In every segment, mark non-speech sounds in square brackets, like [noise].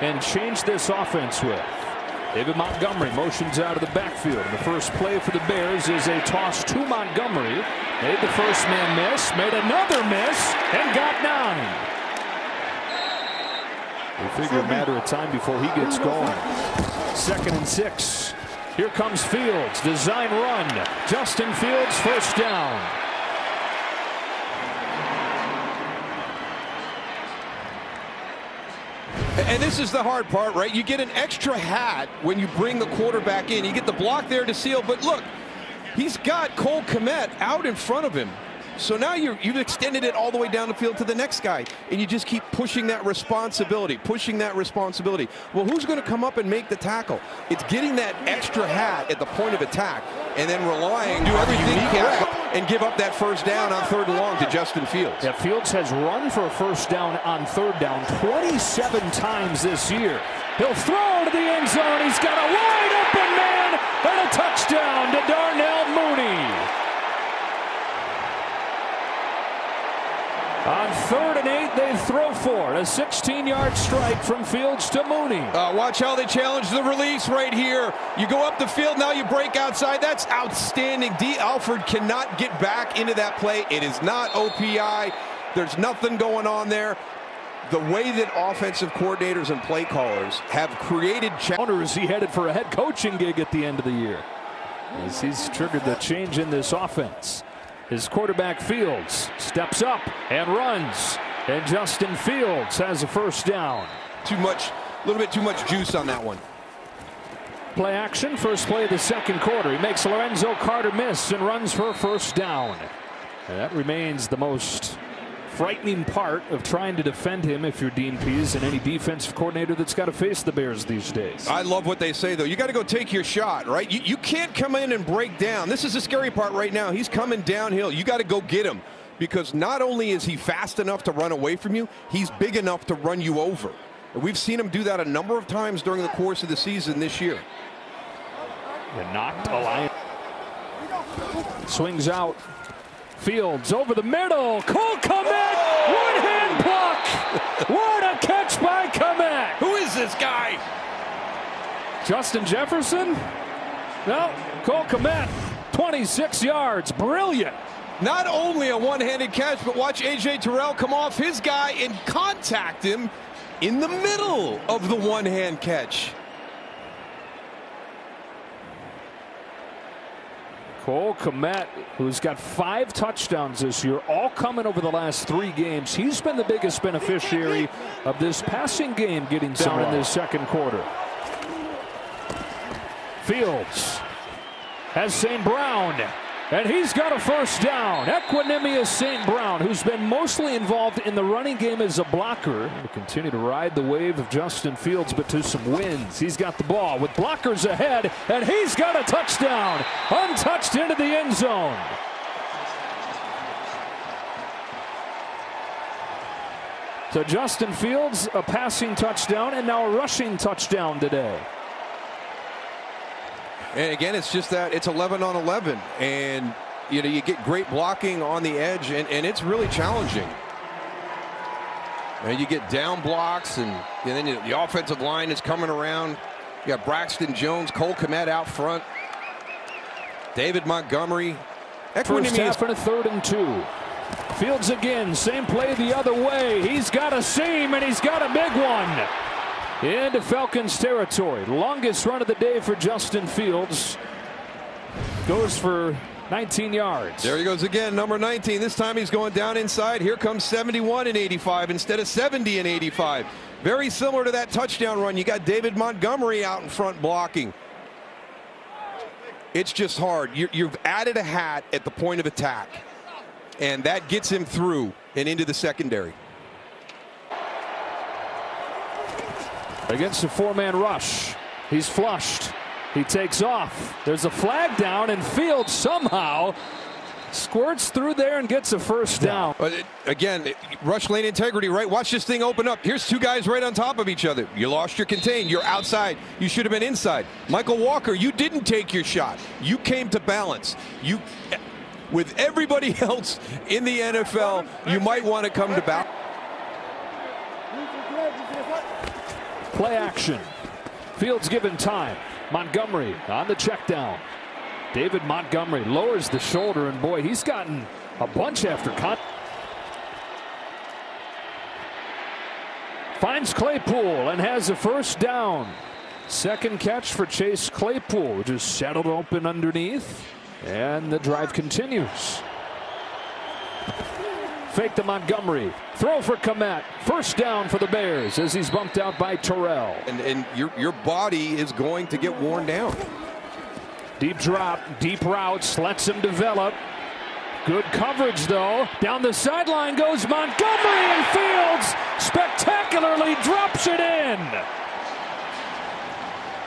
and change this offense with. David Montgomery motions out of the backfield. The first play for the Bears is a toss to Montgomery. Made the first man miss, made another miss, and got nine. We figure a matter of time before he gets going. Second and six. Here comes Fields. Design run. Justin Fields first down. And this is the hard part, right? You get an extra hat when you bring the quarterback in. You get the block there to seal, but look, he's got Cole Kmet out in front of him. So now you have extended it all the way down the field to the next guy, and you just keep pushing that responsibility, pushing that responsibility. Well, who's going to come up and make the tackle? It's getting that extra hat at the point of attack, and then relying do everything can and give up that first down on third and long to Justin Fields. Yeah, Fields has run for a first down on third down 27 times this year. He'll throw to the end zone. He's got a wide open man and a touchdown to Darnell Mooney. On third and eight, a 16-yard strike from Fields to Mooney. Uh, watch how they challenge the release right here. You go up the field, now you break outside. That's outstanding. Dee Alford cannot get back into that play. It is not OPI. There's nothing going on there. The way that offensive coordinators and play callers have created counters, he headed for a head coaching gig at the end of the year. As he's triggered the change in this offense. His quarterback Fields steps up and runs. And Justin Fields has a first down. Too much, a little bit too much juice on that one. Play action, first play of the second quarter. He makes Lorenzo Carter miss and runs for a first down. And that remains the most frightening part of trying to defend him if you're Dean Pees and any defensive coordinator that's got to face the Bears these days. I love what they say, though. You got to go take your shot, right? You, you can't come in and break down. This is the scary part right now. He's coming downhill. You got to go get him because not only is he fast enough to run away from you, he's big enough to run you over. And we've seen him do that a number of times during the course of the season this year. You knocked a line. Swings out. Fields over the middle. Cole Kmet. One hand block. what a catch by Kmet. Who is this guy? Justin Jefferson? No, Cole Kmet. 26 yards. Brilliant. Not only a one-handed catch, but watch A.J. Terrell come off his guy and contact him in the middle of the one-hand catch. Cole Kmet, who's got five touchdowns this year, all coming over the last three games. He's been the biggest beneficiary of this passing game getting down in this second quarter. Fields has St. Brown and he's got a first down. Equanimeous St. Brown, who's been mostly involved in the running game as a blocker, will continue to ride the wave of Justin Fields, but to some wins. He's got the ball with blockers ahead, and he's got a touchdown. Untouched into the end zone. So Justin Fields, a passing touchdown, and now a rushing touchdown today. And again, it's just that it's 11 on 11. And, you know, you get great blocking on the edge, and, and it's really challenging. And you get down blocks, and, and then the offensive line is coming around. You got Braxton Jones, Cole Kmet out front, David Montgomery. First half and a third and two. Fields again, same play the other way. He's got a seam, and he's got a big one into Falcons territory. Longest run of the day for Justin Fields. Goes for 19 yards. There he goes again, number 19. This time he's going down inside. Here comes 71 and 85 instead of 70 and 85. Very similar to that touchdown run. You got David Montgomery out in front blocking. It's just hard. you have added a hat at the point of attack, and that gets him through and into the secondary. Against a four-man rush. He's flushed. He takes off. There's a flag down, and Fields somehow squirts through there and gets a first down. But again, rush lane integrity, right? Watch this thing open up. Here's two guys right on top of each other. You lost your contain. You're outside. You should have been inside. Mykal Walker, you didn't take your shot. You came to balance. You, with everybody [laughs] else in the NFL, you might want to come to balance. Play action. Fields given time. Montgomery on the check down. David Montgomery lowers the shoulder, and boy, he's gotten a bunch after cut. Finds Claypool and has a first down. Second catch for Chase Claypool, just settled open underneath, and the drive continues. Fake to Montgomery. Throw for Kmet. First down for the Bears as he's bumped out by Terrell. And, and your, your body is going to get worn down. Deep drop, deep routes, lets him develop. Good coverage, though. Down the sideline goes Montgomery, and Fields spectacularly drops it in.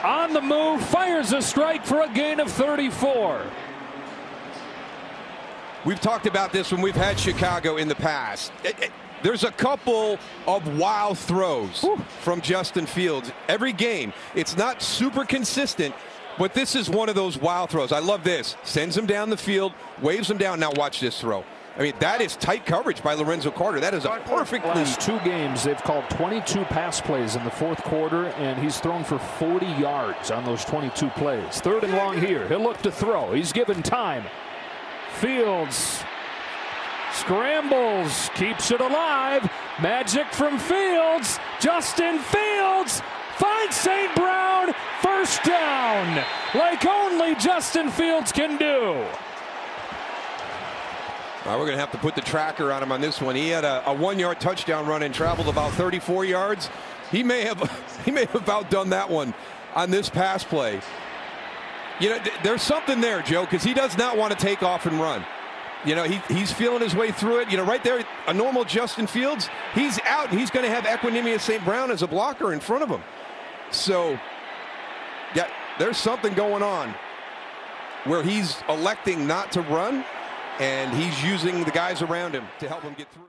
On the move, fires a strike for a gain of 34. We've talked about this when we've had Chicago in the past. It, it, there's a couple of wow throws Whew. from Justin Fields every game. It's not super consistent, but this is one of those wow throws. I love this. Sends him down the field, waves him down. Now watch this throw. I mean, that is tight coverage by Lorenzo Carter. That is a perfectly. Last two games, they've called 22 pass plays in the fourth quarter, and he's thrown for 40 yards on those 22 plays. Third and long here. He'll look to throw. He's given time. Fields scrambles, keeps it alive. Magic from Fields. Justin Fields finds St. Brown. First down, like only Justin Fields can do. we're going to have to put the tracker on him on this one. He had a, a one-yard touchdown run and traveled about 34 yards. He may have [laughs] he may have outdone that one on this pass play. You know, there's something there, Joe, because he does not want to take off and run. You know, he, he's feeling his way through it. You know, right there, a normal Justin Fields, he's out, and he's going to have Equanimeous St. Brown as a blocker in front of him. So, yeah, there's something going on where he's electing not to run, and he's using the guys around him to help him get through.